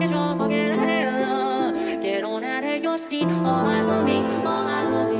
Get on out of your seat, all eyes on me, all eyes on me.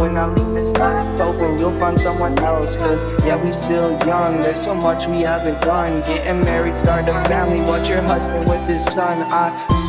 when I leave this life, hoping you'll find someone else. Cause yeah, we still young, there's so much we haven't done. Getting married, start a family, watch your husband with his son. I